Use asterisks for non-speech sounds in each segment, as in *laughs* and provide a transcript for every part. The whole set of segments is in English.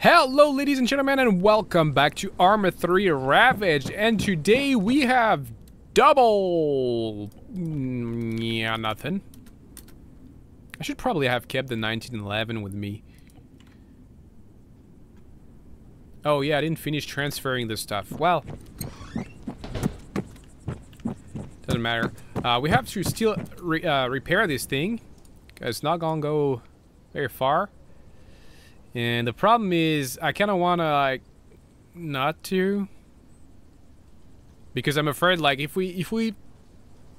Hello ladies and gentlemen and welcome back to Arma 3 Ravage and today we have double... Mm, yeah, nothing. I should probably have kept the 1911 with me. Oh yeah, I didn't finish transferring this stuff. Well, doesn't matter. Uh, we have to still re uh, repair this thing. It's not gonna go very far. And the problem is, I kind of want to, like, not to. Because I'm afraid, like, if we, if we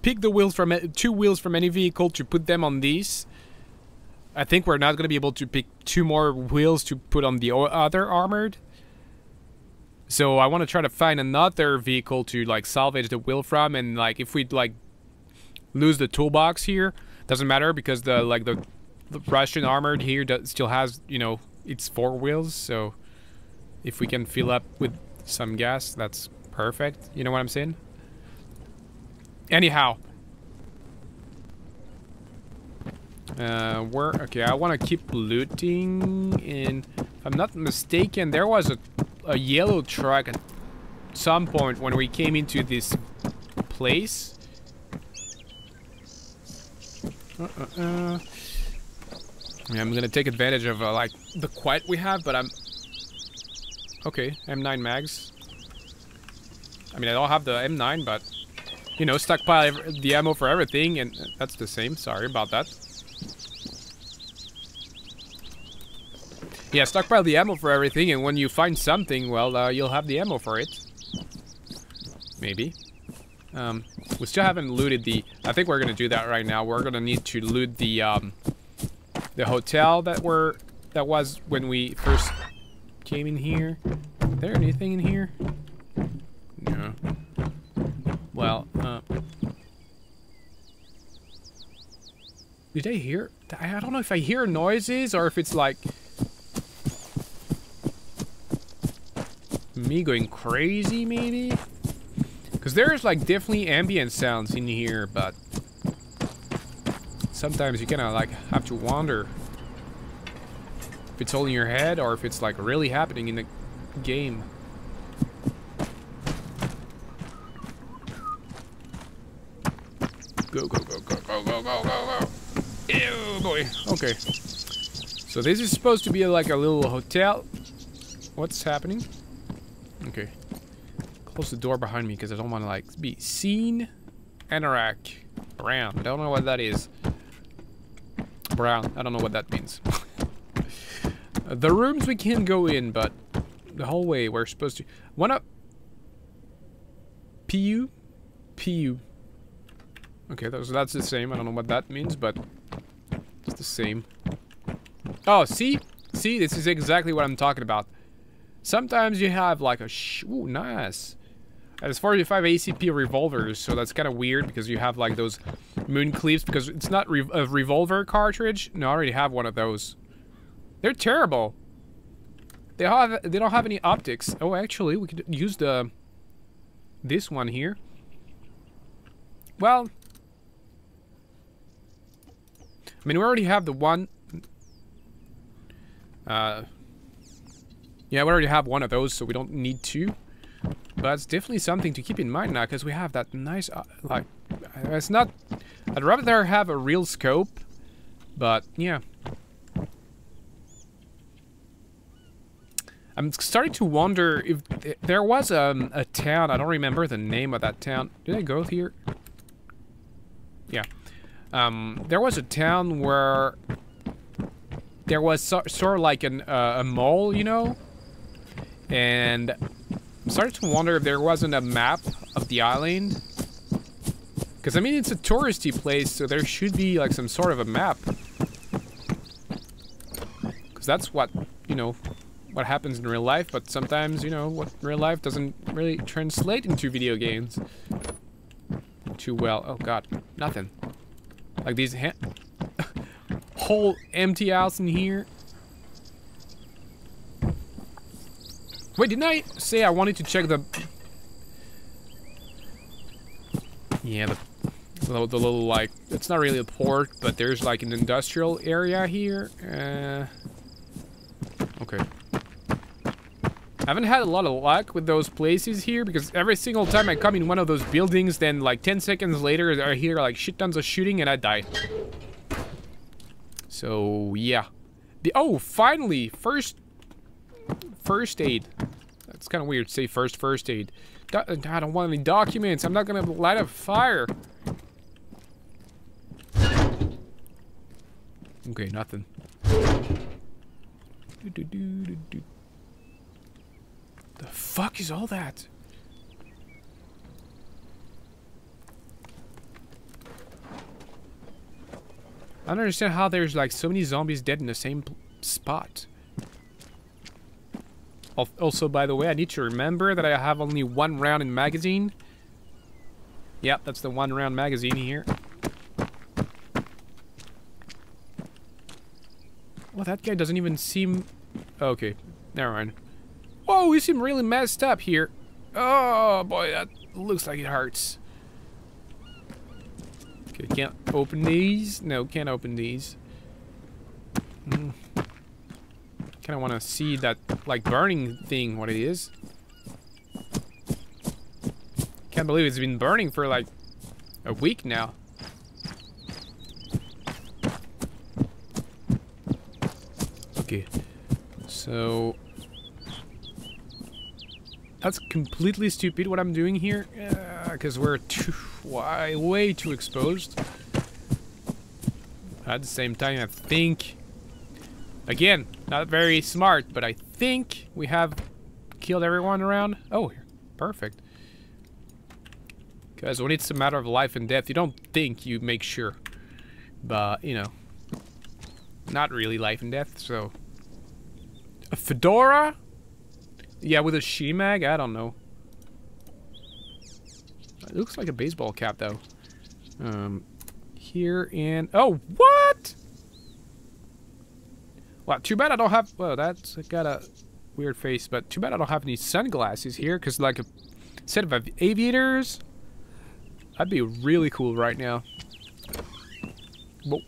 pick the wheels from, two wheels from any vehicle to put them on these, I think we're not going to be able to pick two more wheels to put on the other armored. So I want to try to find another vehicle to, like, salvage the wheel from, and, like, if we, like, lose the toolbox here, doesn't matter because the, like, the, the Russian armored here still has, you know, it's four wheels, so if we can fill up with some gas, that's perfect. You know what I'm saying? Anyhow. Uh, where, okay, I want to keep looting, and if I'm not mistaken, there was a, a yellow truck at some point when we came into this place. Uh, uh, uh. I'm gonna take advantage of uh, like the quiet we have, but I'm okay. M9 mags. I mean, I don't have the M9, but you know, stockpile the ammo for everything, and that's the same. Sorry about that. Yeah, stockpile the ammo for everything, and when you find something, well, uh, you'll have the ammo for it. Maybe. Um, we still haven't looted the... I think we're gonna do that right now. We're gonna need to loot the, um, the hotel that were that was when we first came in here. Is there anything in here? No. Well, uh, did I hear? I don't know if I hear noises or if it's like me going crazy, maybe. Because there's like definitely ambient sounds in here, but sometimes you kind of like have to wonder if it's all in your head or if it's like really happening in the game. Go, go, go, go, go, go, go, go, go. Ew, boy. Okay. So this is supposed to be like a little hotel. What's happening? Okay. Close the door behind me because I don't want to like be seen. Anorak. Brown. I don't know what that is brown. I don't know what that means. *laughs* the rooms we can go in, but the hallway we're supposed to... Wanna... PU? PU. Okay, that's, that's the same. I don't know what that means, but it's the same. Oh, see? See, this is exactly what I'm talking about. Sometimes you have like a... Sh Ooh, nice. As far as 45 ACP revolvers, so that's kind of weird because you have like those moon clips because it's not re a revolver cartridge. No, I already have one of those. They're terrible. They have they don't have any optics. Oh, actually, we could use the this one here. Well, I mean, we already have the one. Uh, yeah, we already have one of those, so we don't need two. But it's definitely something to keep in mind now, because we have that nice, uh, like, it's not, I'd rather have a real scope, but, yeah. I'm starting to wonder if th there was um, a town, I don't remember the name of that town. Did I go here? Yeah. Um, there was a town where there was so, sort of like an, uh, a mall, you know? And I'm starting to wonder if there wasn't a map of the island. Because, I mean, it's a touristy place, so there should be, like, some sort of a map. Because that's what, you know, what happens in real life, but sometimes, you know, what real life doesn't really translate into video games too well. Oh, God. Nothing. Like, these *laughs* whole empty house in here. Wait, didn't I say I wanted to check the... Yeah, the, the, the little, like, it's not really a port, but there's, like, an industrial area here. Uh, okay. Haven't had a lot of luck with those places here because every single time I come in one of those buildings, then like 10 seconds later, I hear like shit tons of shooting and I die. So, yeah. The, oh, finally! First... First aid. That's kind of weird to say first first aid. Do I don't want any documents. I'm not gonna light a fire. Okay, nothing. Do, do, do, the fuck is all that? I don't understand how there's like so many zombies dead in the same spot. Also, by the way, I need to remember that I have only one round in magazine. Yep, that's the one round magazine here. Well, that guy doesn't even seem... Okay, never mind. Whoa, you seem really messed up here. Oh, boy, that looks like it hurts. Okay, can't open these. No, can't open these. Mm. Kind of want to see that, like, burning thing, what it is. Can't believe it's been burning for, like, a week now. Okay. So, that's completely stupid what I'm doing here, because uh, we're too, way, way too exposed. At the same time, I think, again, not very smart, but I think we have killed everyone around. Oh, perfect. Because when it's a matter of life and death, you don't think, you make sure. But, you know, not really life and death, so... A fedora? Yeah, with a Shemag? I don't know. It looks like a baseball cap, though. Um, here and... Oh, what? Well, too bad I don't have... Well, that's got a weird face, but too bad I don't have any sunglasses here, because like a set of aviators, that'd be really cool right now. Whoa.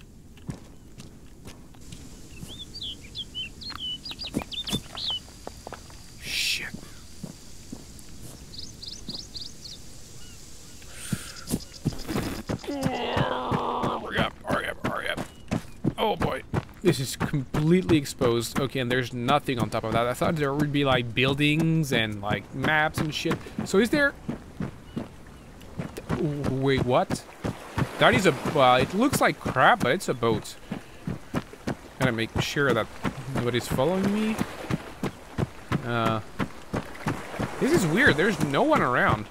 Oh boy. This is completely exposed. Okay, and there's nothing on top of that. I thought there would be like buildings and like maps and shit. So is there... Wait, what? That is a... Well, it looks like crap, but it's a boat. Gotta make sure that nobody's following me. Uh... This is weird. There's no one around.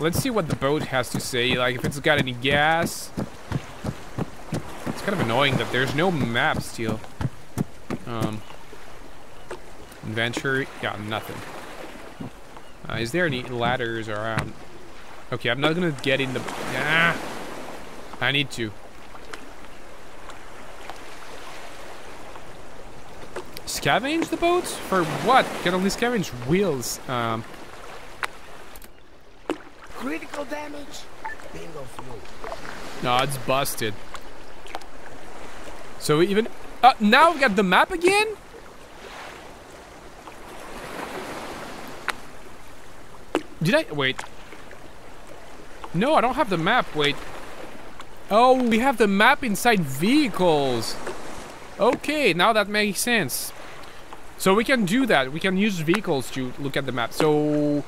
Let's see what the boat has to say. Like, if it's got any gas kind of annoying that there's no map still. Um, inventory, yeah, nothing. Uh, is there any ladders around? Okay, I'm not gonna get in the. Ah, I need to. Scavenge the boats for what? Can only scavenge wheels. Um. Critical damage. Bingo fuel. No, it's busted. So even... Uh, now we got the map again? Did I... Wait. No, I don't have the map. Wait. Oh, we have the map inside vehicles. Okay, now that makes sense. So we can do that. We can use vehicles to look at the map. So...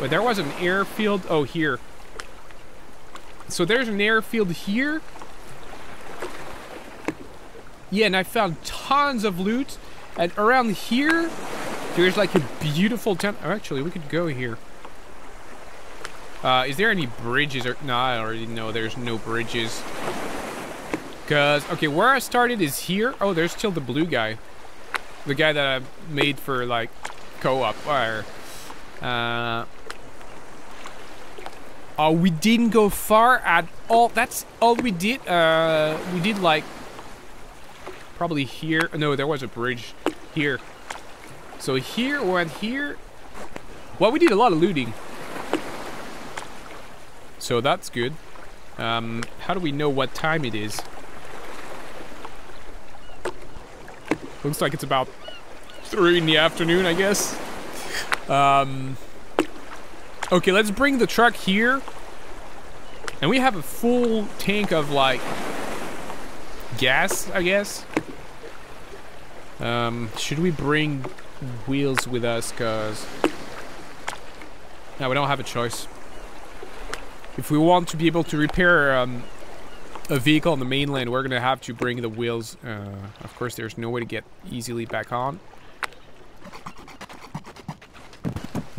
Wait, there was an airfield. Oh, here. So there's an airfield here. Yeah, and I found tons of loot. And around here, there's like a beautiful town. Oh, actually, we could go here. Uh, is there any bridges? Or No, I already know there's no bridges. Because, okay, where I started is here. Oh, there's still the blue guy. The guy that I made for, like, co-op. Or, uh... Oh, we didn't go far at all. That's all we did. Uh, we did, like, Probably here. No, there was a bridge here. So here went here. Well, we did a lot of looting. So that's good. Um, how do we know what time it is? Looks like it's about three in the afternoon, I guess. Um, okay, let's bring the truck here. And we have a full tank of like gas, I guess. Um, should we bring wheels with us? Cause no, we don't have a choice. If we want to be able to repair um, a vehicle on the mainland, we're gonna have to bring the wheels. Uh, of course, there's no way to get easily back on.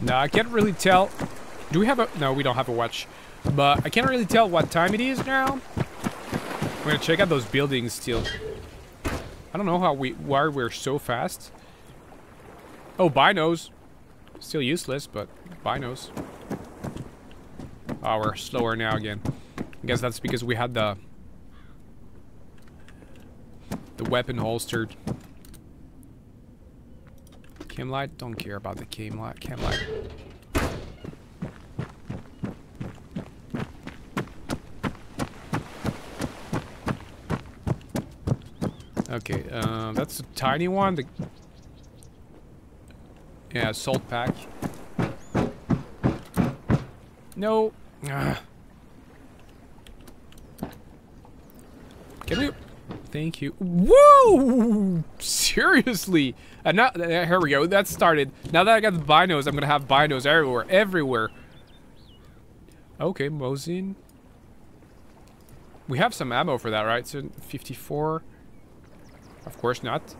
No, I can't really tell. Do we have a... No, we don't have a watch. But I can't really tell what time it is now. We're gonna check out those buildings still. I don't know how we why we're so fast. Oh, binos. Still useless, but binos. Oh, we're slower now again. I guess that's because we had the the weapon holstered. Cam light? Don't care about the cam light. Cam light. Okay, um, that's a tiny one. The yeah, salt pack. No. Ugh. Can we? Thank you. Whoa! *laughs* Seriously? And now, uh, here we go. That started. Now that I got the binos, I'm gonna have binos everywhere. Everywhere. Okay, Mosin. We have some ammo for that, right? So 54. Of course not.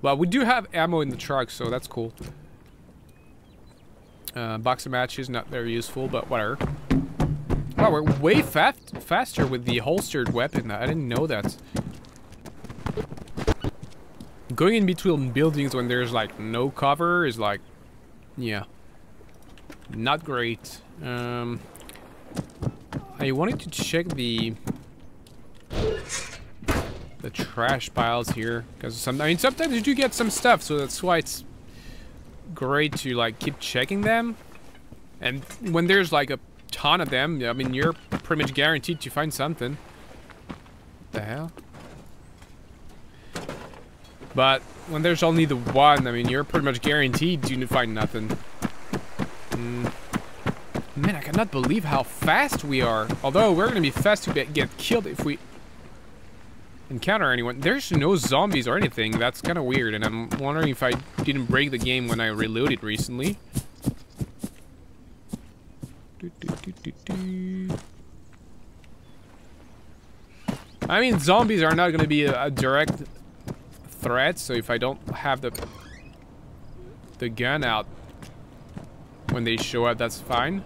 Well, we do have ammo in the truck, so that's cool. Uh, box of matches, not very useful, but whatever. Wow, we're way fast faster with the holstered weapon. I didn't know that. Going in between buildings when there's like no cover is like, yeah, not great. Um, I wanted to check the the trash piles here because some I mean sometimes you do get some stuff so that's why it's great to like keep checking them. And when there's like a ton of them I mean you're pretty much guaranteed to find something. What the hell? But when there's only the one I mean you're pretty much guaranteed to find nothing. Mm. man I cannot believe how fast we are. Although we're gonna be fast to get killed if we encounter anyone. There's no zombies or anything. That's kind of weird, and I'm wondering if I didn't break the game when I reloaded recently. I mean, zombies are not going to be a, a, direct threat, so if I don't have the the gun out when they show up, that's fine.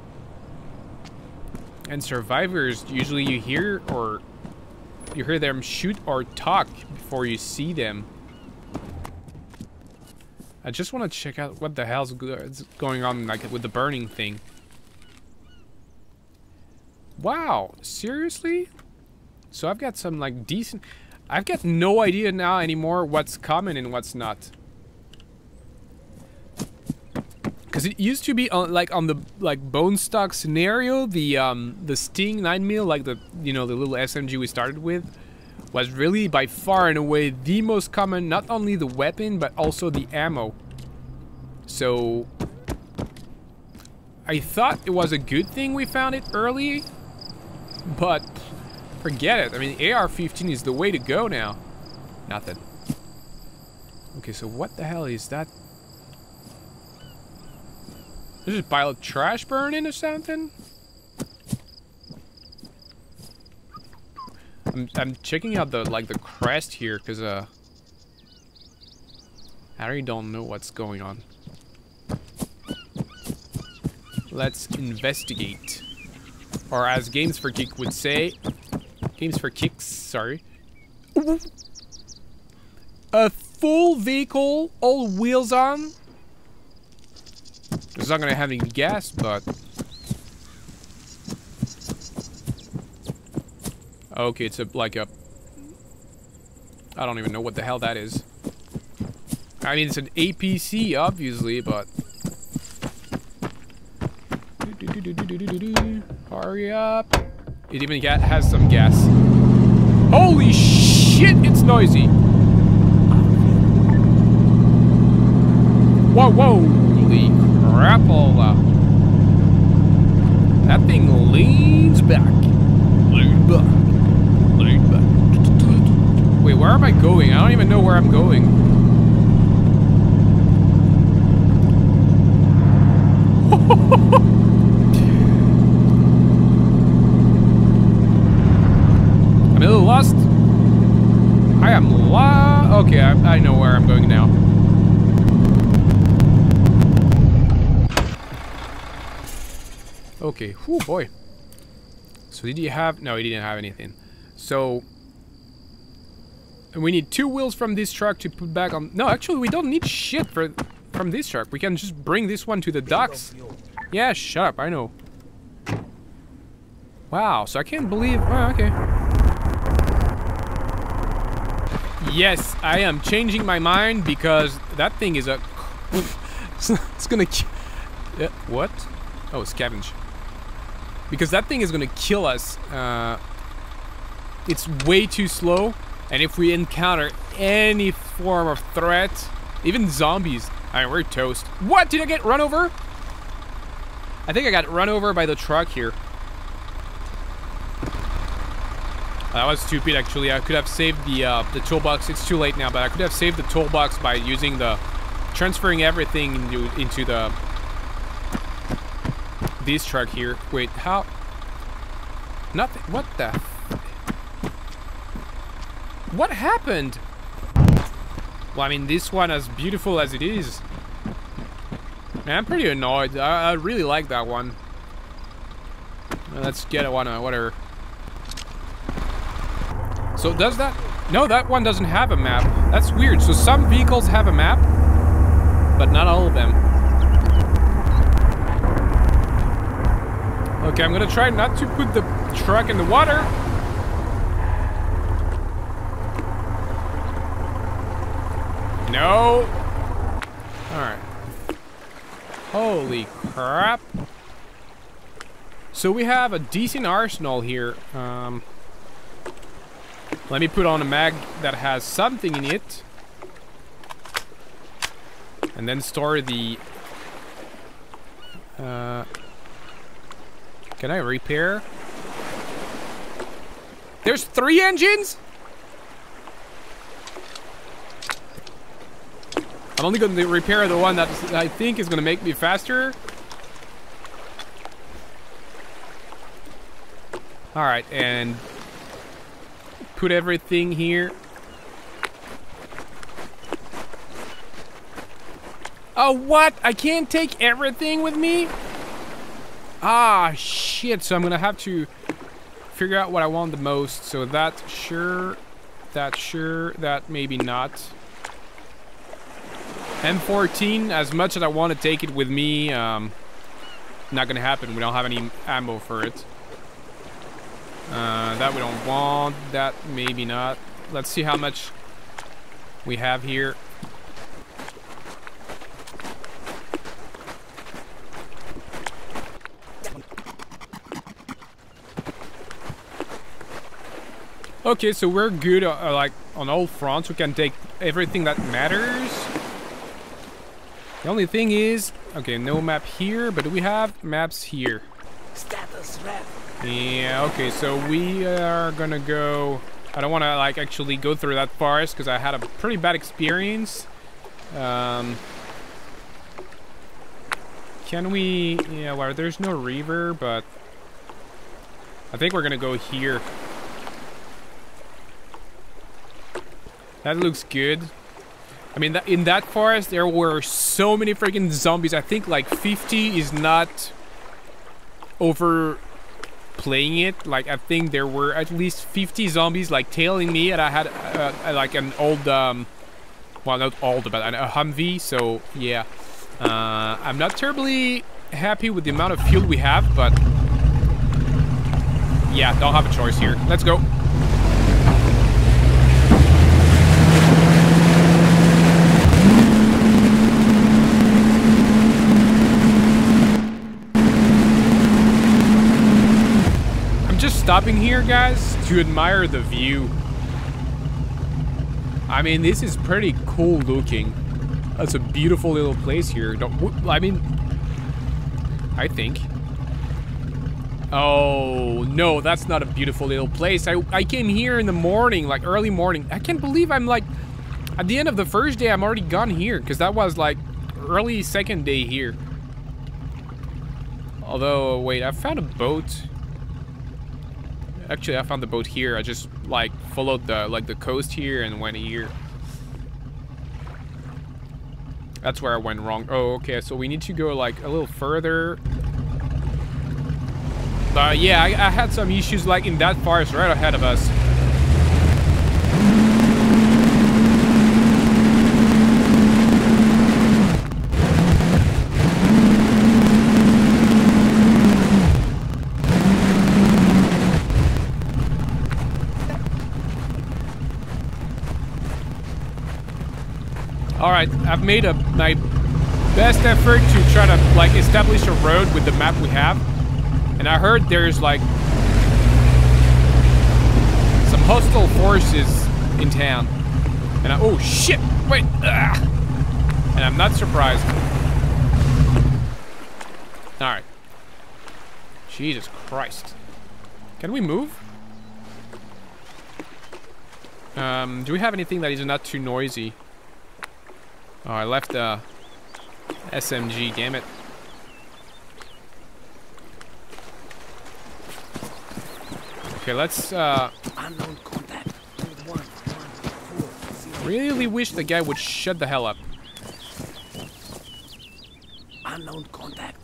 And survivors, usually you hear or you hear them shoot or talk before you see them. I just want to check out what the hell's going on like with the burning thing. Wow, seriously? So I've got some like decent... I've got no idea now anymore what's common and what's not. Because it used to be on, like on the like bone stock scenario, the um, the Sting 9 mil, like the you know the little SMG we started with, was really by far and away the most common. Not only the weapon, but also the ammo. So I thought it was a good thing we found it early, but forget it. I mean, AR-15 is the way to go now. Nothing. Okay, so what the hell is that there's a pile of trash burning or something? I'm, I'm checking out the, like, the crest here, because, uh... I really don't know what's going on. Let's investigate. Or as Games for Geek would say... Games for Kicks, sorry. A full vehicle, all wheels on? It's not gonna have any gas, but... Okay, it's a, like a... I don't even know what the hell that is. I mean, it's an APC, obviously, but... Hurry up. It even has some gas. Holy shit, it's noisy! whoa, whoa! Holy crapola. That thing leans back. Lean back. Lean back. Wait, where am I going? I don't even know where I'm going. *laughs* I'm a little lost. I am lost. Okay, I, I know where I'm going now. Okay, oh boy. So did he have... No, he didn't have anything. So... And we need two wheels from this truck to put back on... No, actually, we don't need shit for from this truck. We can just bring this one to the docks. Yeah, shut up. I know. Wow, so I can't believe... Oh, okay. Yes, I am changing my mind because that thing is a... *laughs* it's gonna... Yeah, what? Oh, scavenge. Because that thing is gonna kill us. Uh, it's way too slow. And if we encounter any form of threat, even zombies, I mean, we're toast. What? Did I get run over? I think I got run over by the truck here. That was stupid, actually. I could have saved the uh, the toolbox. It's too late now, but I could have saved the toolbox by using the transferring everything into into the this truck here. Wait, how? Nothing. What the? What happened? Well, I mean, this one, as beautiful as it is, man, I'm pretty annoyed. I, I really like that one. Let's get one, uh, whatever. So does that? No, that one doesn't have a map. That's weird. So some vehicles have a map, but not all of them. Okay, I'm gonna try not to put the truck in the water. No. Alright. Holy crap. So we have a decent arsenal here. Um, let me put on a mag that has something in it. And then store the... Uh, can I repair? There's three engines? I'm only going to repair the one that I think is going to make me faster. Alright, and put everything here. Oh, what? I can't take everything with me? Ah, shit. So I'm going to have to figure out what I want the most. So that, sure. That, sure. That, maybe not. M14, as much as I want to take it with me, um, not going to happen. We don't have any ammo for it. Uh, that we don't want. That maybe not. Let's see how much we have here. Okay, so we're good, uh, like, on all fronts. We can take everything that matters. The only thing is, okay, no map here, but we have maps here. Status rep. Yeah, okay, so we are gonna go... I don't want to, like, actually go through that forest, because I had a pretty bad experience. Um, can we... Yeah, well, there's no river, but... I think we're gonna go here. That looks good. I mean, in that forest, there were so many freaking zombies. I think, like, 50 is not over playing it. Like, I think there were at least 50 zombies, like, tailing me, and I had, uh, like, an old, um, well, not old, but a Humvee, so, yeah. Uh, I'm not terribly happy with the amount of fuel we have, but, yeah, don't have a choice here. Let's go. Stopping here, guys, to admire the view. I mean, this is pretty cool looking. That's a beautiful little place here. I mean, I think. Oh, no, that's not a beautiful little place. I, I came here in the morning, like early morning. I can't believe I'm like, at the end of the first day, I'm already gone here. Because that was like early second day here. Although, wait, I found a boat. Actually, I found the boat here. I just like followed the like the coast here and went here. That's where I went wrong. Oh, okay. So we need to go like a little further. But yeah, I, I had some issues like in that forest right ahead of us. Right, I've made a my best effort to try to like establish a road with the map we have, and I heard there's like some hostile forces in town, and I, oh shit, wait, ah! and I'm not surprised. All right, Jesus Christ, can we move? Um, do we have anything that is not too noisy? Oh, I left the SMG, damn it. Okay, let's, uh... Really wish the guy would shut the hell up. Unknown contact.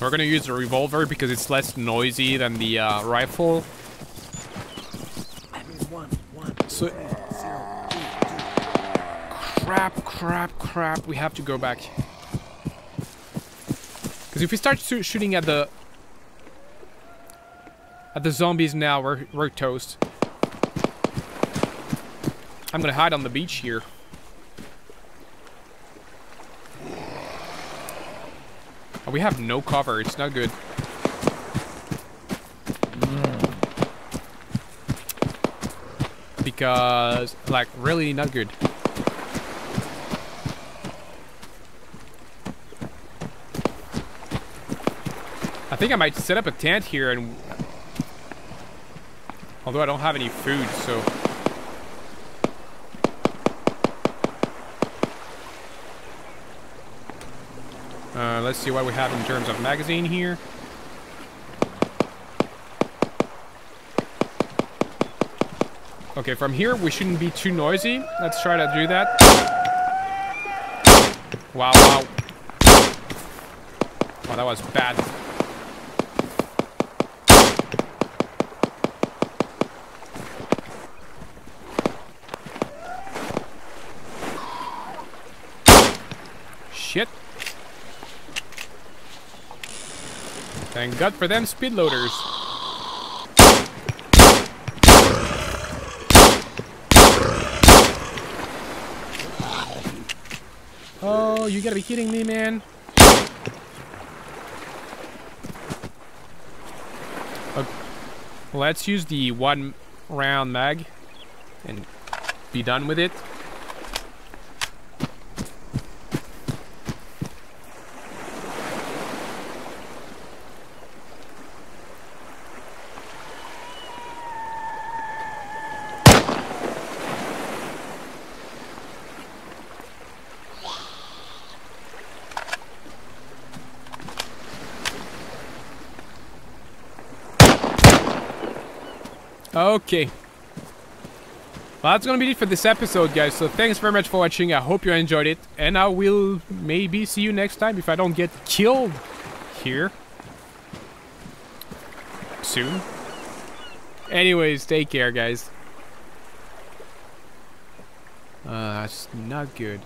We're gonna use a revolver because it's less noisy than the uh, rifle. One, one, So, zero, two, two. Crap, crap. We have to go back. Because if we start shooting at the at the zombies now, we're we're toast. I'm gonna hide on the beach here. Oh, we have no cover. It's not good. Because, like, really not good. I think I might set up a tent here and... Although I don't have any food, so... Uh, let's see what we have in terms of magazine here. Okay, from here we shouldn't be too noisy. Let's try to do that. Wow, wow. Wow, that was bad. Shit. Thank God for them speed loaders. Oh, you gotta be kidding me, man. Uh, let's use the one round mag and be done with it. Okay. Well, that's gonna be it for this episode, guys. So thanks very much for watching. I hope you enjoyed it. And I will maybe see you next time if I don't get killed here. Soon. Anyways, take care, guys. Uh, that's not good.